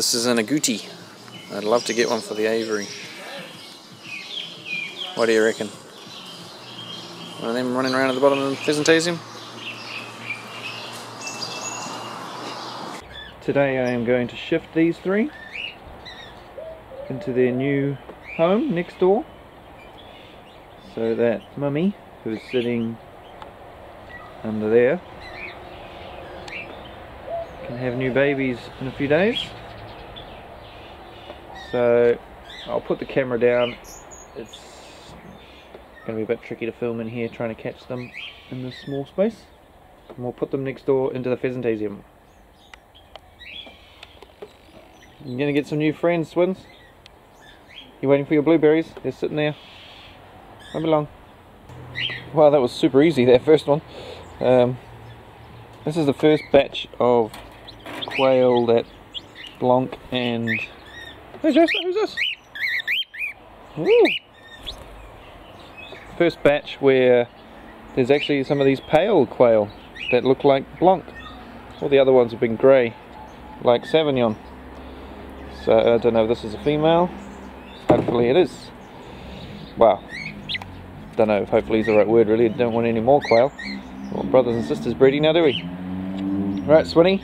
This is an agouti. I'd love to get one for the aviary. What do you reckon? One of them running around at the bottom of the pheasantasiam? Today I am going to shift these three into their new home next door so that mummy who's sitting under there can have new babies in a few days so I'll put the camera down. It's going to be a bit tricky to film in here trying to catch them in this small space. And we'll put them next door into the pheasantasiam. You're going to get some new friends twins you waiting for your blueberries? They're sitting there. Come along. Wow, that was super easy, that first one. Um, this is the first batch of quail that Blanc and... Who's this? Who's this? Ooh. First batch where there's actually some of these pale quail that look like Blanc. All the other ones have been grey, like Sauvignon. So I don't know if this is a female. Hopefully it is. Wow, don't know if hopefully is the right word really. Don't want any more quail. Well, brothers and sisters breeding now, do we? Right, Swinny,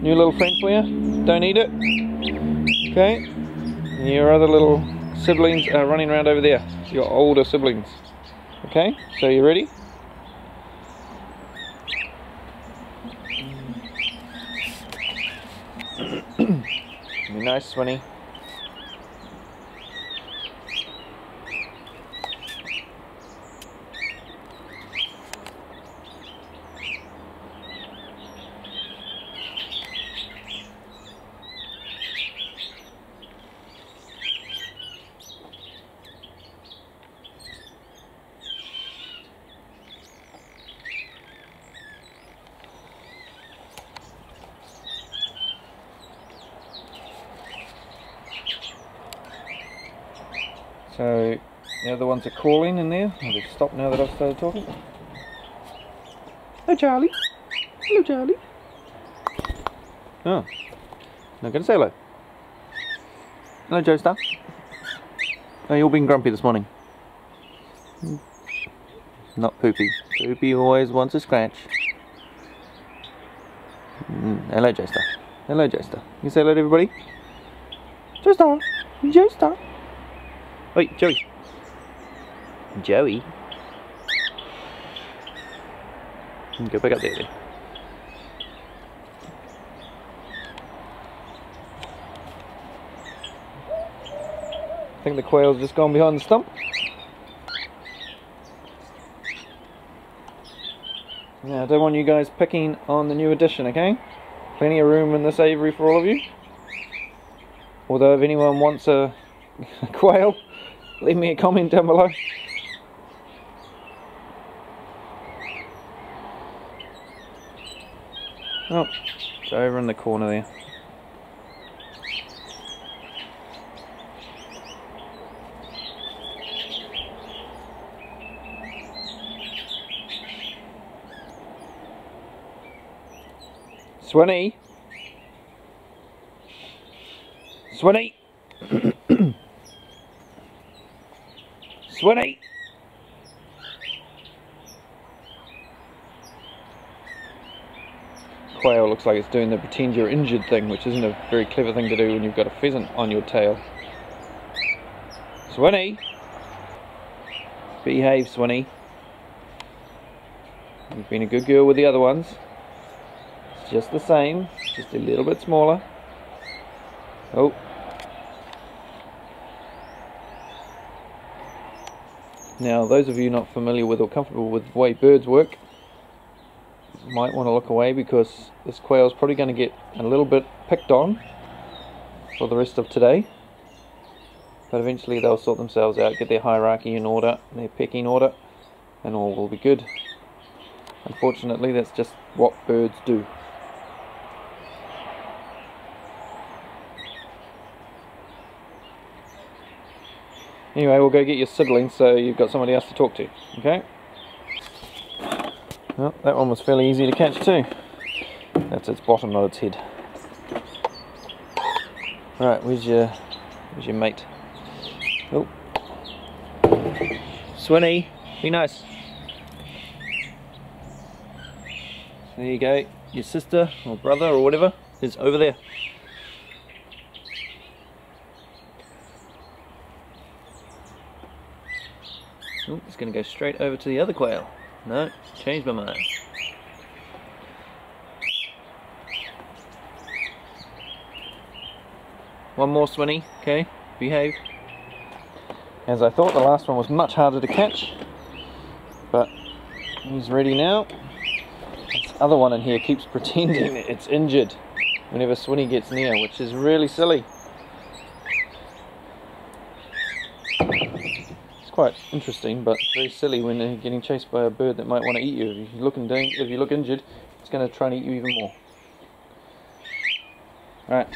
new little friend for you. Don't eat it. Okay. Your other little siblings are running around over there. Your older siblings. Okay, so you ready? Be nice, Swinny. So the other ones are calling in there. I'll just stop now that I've started talking. Hello Charlie. Hello Charlie. Oh. Not gonna say hello. Hello Joestar. Oh, you all been grumpy this morning. Not Poopy. Poopy always wants a scratch. Mm, hello Joestar. Hello Joestar. You say hello to everybody? Joestar. Joestar. Wait, Joey. Joey. Go back up there then. I think the quail's just gone behind the stump. Now, I don't want you guys picking on the new addition, okay? Plenty of room in this aviary for all of you. Although if anyone wants a quail, leave me a comment down below. Oh, it's over in the corner there. Swinny! Swinny! Swinny! Quail looks like it's doing the pretend you're injured thing, which isn't a very clever thing to do when you've got a pheasant on your tail. Swinny! Behave, Swinny. You've been a good girl with the other ones. It's just the same, just a little bit smaller. Oh, Now, those of you not familiar with or comfortable with the way birds work might want to look away because this quail is probably going to get a little bit picked on for the rest of today. But eventually they'll sort themselves out, get their hierarchy in order, their pecking order, and all will be good. Unfortunately, that's just what birds do. Anyway, we'll go get your siblings so you've got somebody else to talk to. Okay? Well, that one was fairly easy to catch too. That's its bottom, not its head. Right, where's your where's your mate? Oh. Swinny, be nice. There you go. Your sister or brother or whatever is over there. Oh, it's going to go straight over to the other quail. No, changed my mind. One more Swinny, okay, behave. As I thought, the last one was much harder to catch, but he's ready now. This other one in here keeps pretending it's injured whenever Swinny gets near, which is really silly. Quite interesting, but very silly when you're getting chased by a bird that might want to eat you. If you look, if you look injured, it's going to try and eat you even more. Alright.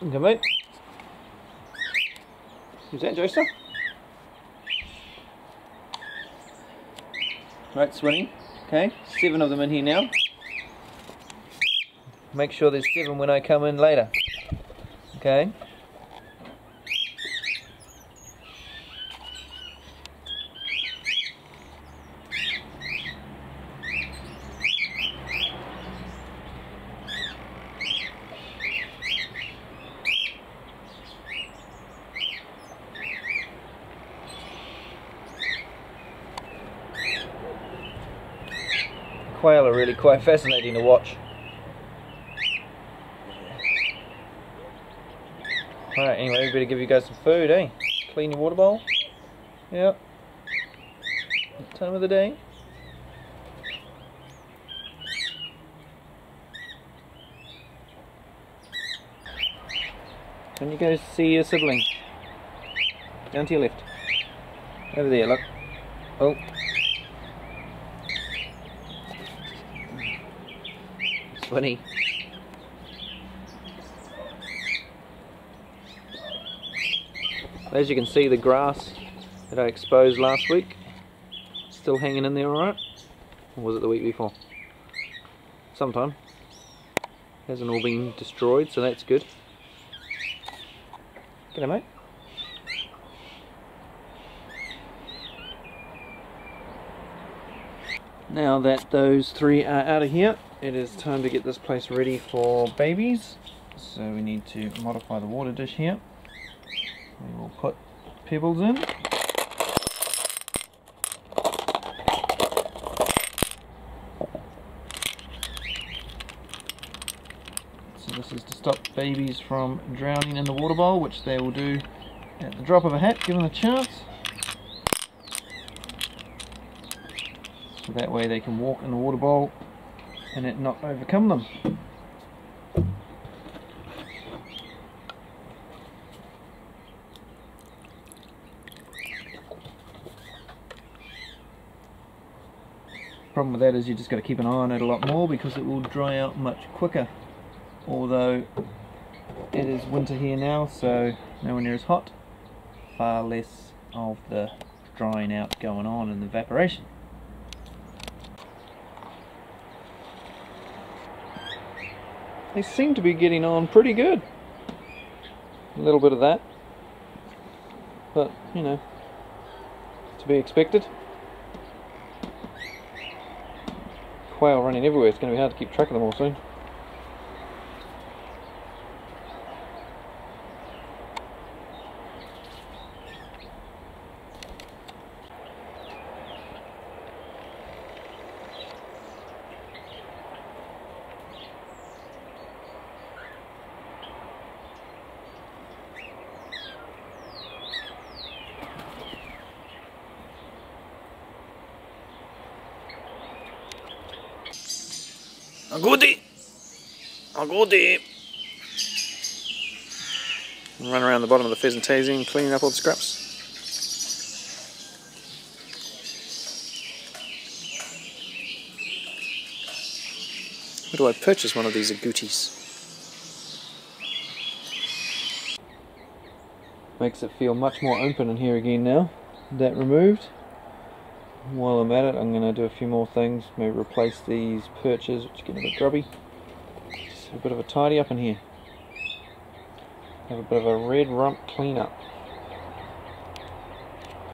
Come out. Is that, Joseph? Right, Swinny. Okay, seven of them in here now. Make sure there's seven when I come in later. Okay. Quail are really quite fascinating to watch. Alright, anyway, we better give you guys some food, eh? Clean your water bowl. Yep. Time of the day. Can you go see your sibling? Down to your left. Over there, look. Oh, funny. As you can see the grass that I exposed last week still hanging in there alright. Or was it the week before? Sometime. Hasn't all been destroyed so that's good. G'day mate. Now that those three are out of here, it is time to get this place ready for babies. So we need to modify the water dish here. We will put pebbles in. So this is to stop babies from drowning in the water bowl, which they will do at the drop of a hat, given the chance. So that way they can walk in the water bowl and it not overcome them. Problem with that is you just got to keep an eye on it a lot more because it will dry out much quicker. Although it is winter here now, so nowhere near as hot. Far less of the drying out going on and the evaporation. They seem to be getting on pretty good. A little bit of that. But, you know, to be expected. Quail running everywhere, it's going to be hard to keep track of them all soon. Agouti! Agouti! Run around the bottom of the pheasantasiam, cleaning up all the scraps. Where do I purchase one of these agoutis? Makes it feel much more open in here again now. That removed while I'm at it I'm going to do a few more things. Maybe replace these perches which are getting a bit grubby. Just a bit of a tidy up in here. Have a bit of a red rump cleanup.